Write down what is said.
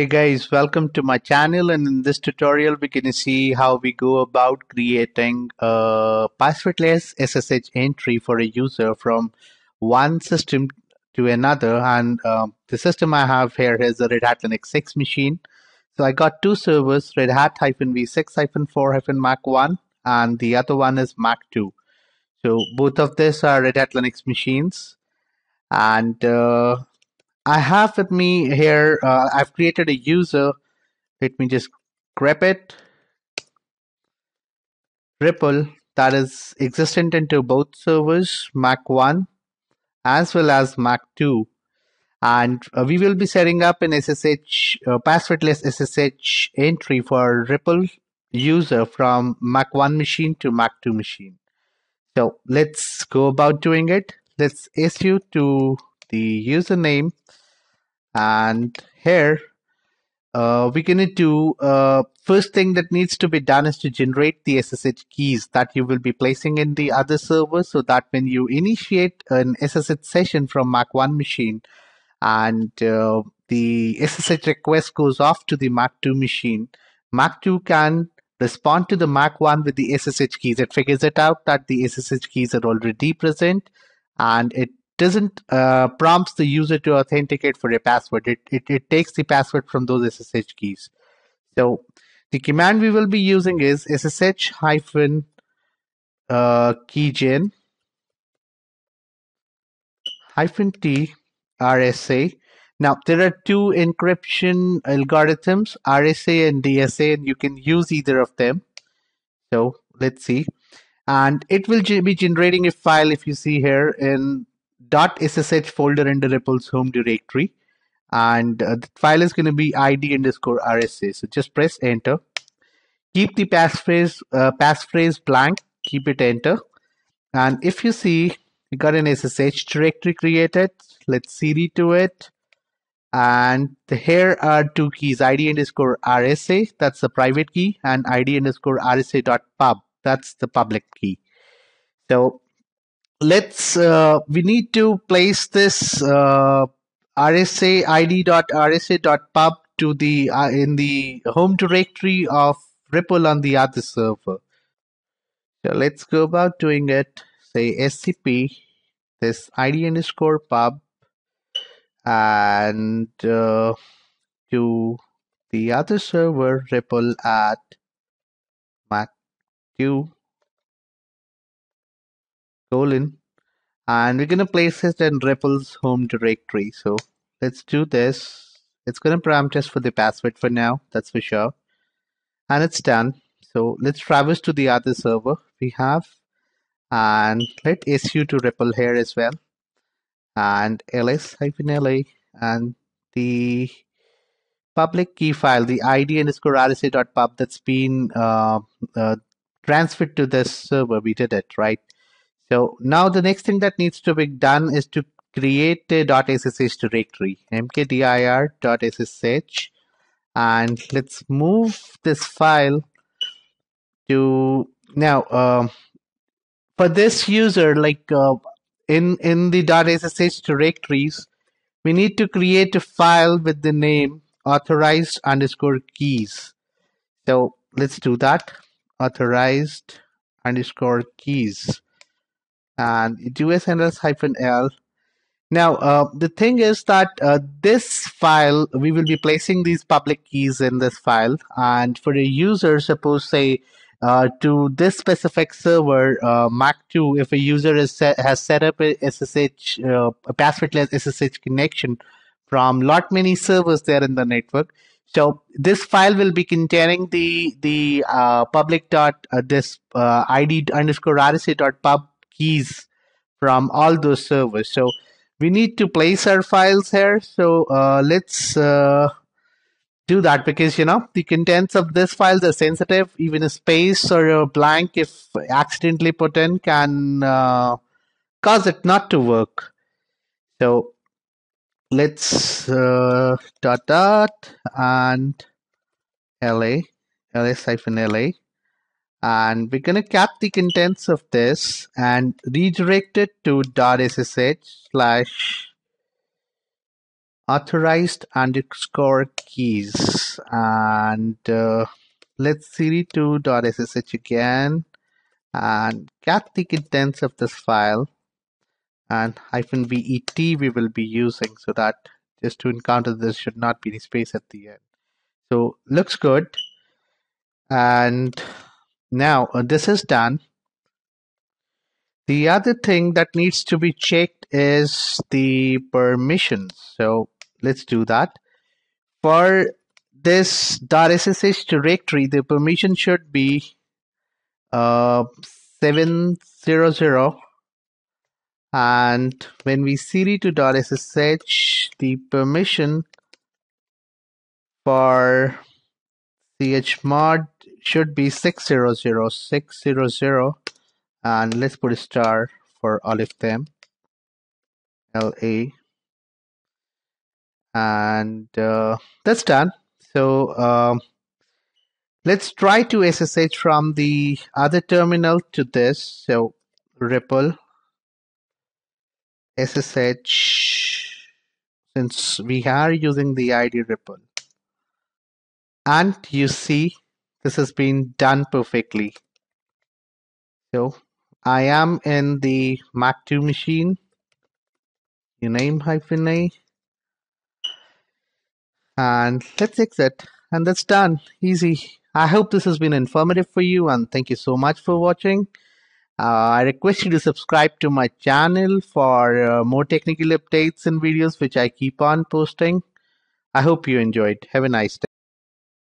Hey guys, welcome to my channel and in this tutorial we're going to see how we go about creating a passwordless SSH entry for a user from one system to another and um, the system I have here is a Red Hat Linux 6 machine. So I got two servers, Red Hat v6-4-Mac 1 and the other one is Mac 2. So both of these are Red Hat Linux machines and uh, I have with me here, uh, I've created a user. Let me just grab it. Ripul that is existent into both servers, Mac 1 as well as Mac 2. And uh, we will be setting up an SSH, uh, passwordless SSH entry for Ripul user from Mac 1 machine to Mac 2 machine. So let's go about doing it. Let's issue to the username and here uh, we're going to do uh, first thing that needs to be done is to generate the SSH keys that you will be placing in the other server so that when you initiate an SSH session from Mac 1 machine and uh, the SSH request goes off to the Mac 2 machine, Mac 2 can respond to the Mac 1 with the SSH keys. It figures it out that the SSH keys are already present and it doesn't uh, prompts the user to authenticate for a password. It, it, it takes the password from those SSH keys. So the command we will be using is SSH hyphen uh, keygen hyphen T RSA. Now there are two encryption algorithms, RSA and DSA, and you can use either of them. So let's see. And it will be generating a file if you see here in .ssh folder in the Ripul's home directory. And uh, the file is going to be id underscore rsa so just press enter. Keep the passphrase uh, passphrase blank. Keep it enter. And if you see you got an ssh directory created let's cd to it. And here are two keys id underscore rsa that's the private key and id underscore rsa dot pub that's the public key. So let's uh, we need to place this uh, RSA id.rsa.pub to the uh, in the home directory of ripul on the other server. So let's go about doing it. Say scp this id underscore pub and uh, to the other server ripul at mac 2 colon and we're going to place it in Ripul's home directory. So let's do this. It's going to prompt us for the password for now, that's for sure. And it's done. So let's traverse to the other server we have and let issue to REPL here as well and ls-la and the public key file, the id underscore rsa.pub that's been uh, uh, transferred to this server. We did it, right? So now the next thing that needs to be done is to create a .ssh directory, mkdir.ssh, and let's move this file to now uh, for this user, like uh, in in the .ssh directories, we need to create a file with the name authorized underscore keys. So let's do that. Authorized underscore keys and usns hyphen l. Now, uh, the thing is that uh, this file, we will be placing these public keys in this file. And for a user, suppose say uh, to this specific server, uh, Mac2, if a user is set, has set up a SSH, uh, a passwordless SSH connection from lot many servers there in the network, so this file will be containing the the uh, public dot this id underscore rsa dot pub keys from all those servers. So we need to place our files here. So uh, let's uh, do that because you know the contents of this file are sensitive. Even a space or a blank, if accidentally put in, can uh, cause it not to work. So let's uh, dot dot and la ls hyphen la and we're going to cat the contents of this and redirect it to .ssh slash authorized underscore keys. And uh, let's cd2.ssh again and cat the contents of this file. And hyphen vet we will be using so that just to encounter this should not be any space at the end. So looks good. And now uh, this is done. The other thing that needs to be checked is the permissions so let's do that. For this .ssh directory the permission should be uh, 700 and when we cd to .ssh the permission for chmod should be 600 600 and let's put a star for all of them. La and uh, that's done. So um, let's try to SSH from the other terminal to this. So Ripul SSH since we are using the ID Ripul and you see this has been done perfectly. So I am in the Mac2 machine. uname hyphen a. And let's exit. And that's done. Easy. I hope this has been informative for you and thank you so much for watching. Uh, i request you to subscribe to my channel for uh, more technical updates and videos which i keep on posting. I hope you enjoyed. Have a nice day